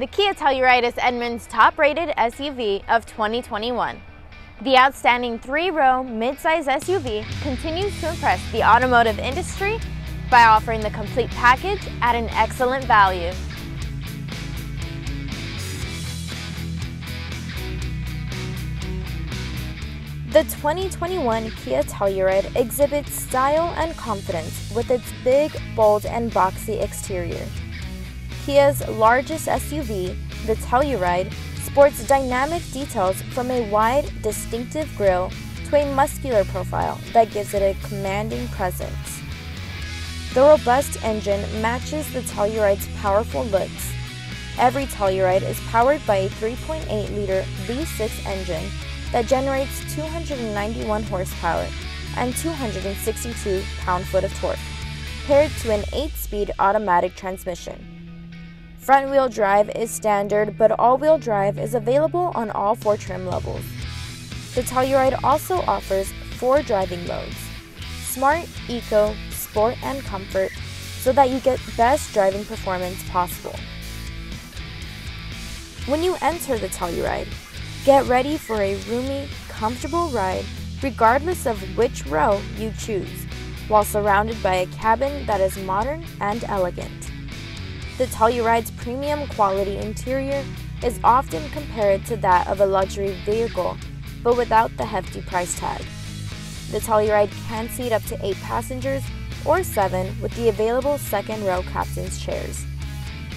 The Kia Telluride is Edmunds' top-rated SUV of 2021. The outstanding three-row midsize SUV continues to impress the automotive industry by offering the complete package at an excellent value. The 2021 Kia Telluride exhibits style and confidence with its big, bold, and boxy exterior. Kia's largest SUV, the Telluride, sports dynamic details from a wide, distinctive grille to a muscular profile that gives it a commanding presence. The robust engine matches the Telluride's powerful looks. Every Telluride is powered by a 3.8 liter V6 engine that generates 291 horsepower and 262 pound-foot of torque, paired to an 8-speed automatic transmission. Front-wheel drive is standard, but all-wheel drive is available on all four trim levels. The Telluride also offers four driving modes, Smart, Eco, Sport, and Comfort, so that you get best driving performance possible. When you enter the Telluride, Get ready for a roomy, comfortable ride regardless of which row you choose, while surrounded by a cabin that is modern and elegant. The Telluride's premium quality interior is often compared to that of a luxury vehicle, but without the hefty price tag. The Telluride can seat up to 8 passengers or 7 with the available second row captain's chairs.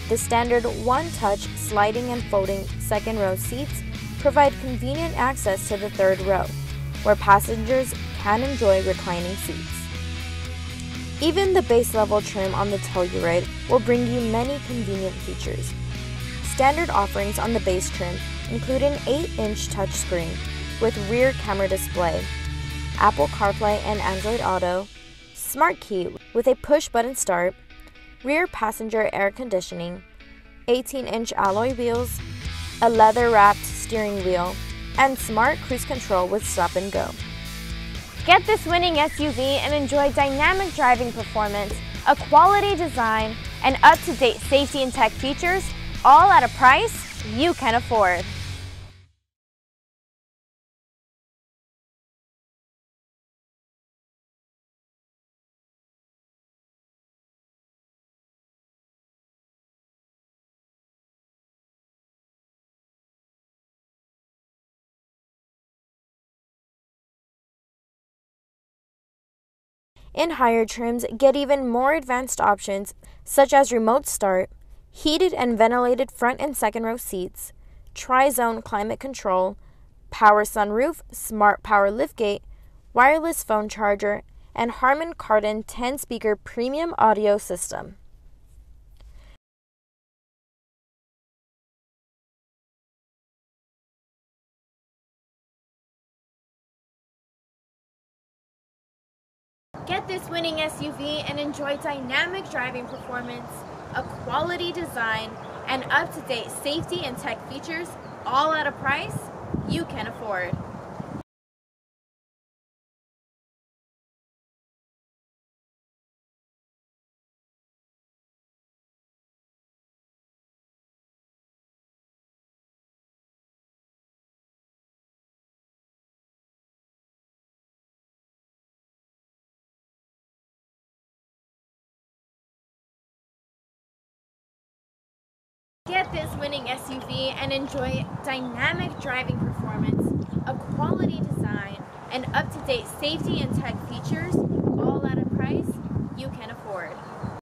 The standard one-touch sliding and folding second row seats provide convenient access to the third row, where passengers can enjoy reclining seats. Even the base level trim on the Telluride will bring you many convenient features. Standard offerings on the base trim include an 8-inch touchscreen with rear camera display, Apple CarPlay and Android Auto, Smart Key with a push-button start, rear passenger air conditioning, 18-inch alloy wheels, a leather-wrapped steering wheel, and smart cruise control with stop and go. Get this winning SUV and enjoy dynamic driving performance, a quality design, and up-to-date safety and tech features, all at a price you can afford. In higher trims, get even more advanced options such as remote start, heated and ventilated front and second row seats, tri-zone climate control, power sunroof, smart power liftgate, wireless phone charger, and Harman Kardon 10-speaker premium audio system. Get this winning SUV and enjoy dynamic driving performance, a quality design, and up-to-date safety and tech features all at a price you can afford. this winning SUV and enjoy dynamic driving performance, a quality design, and up-to-date safety and tech features, all at a price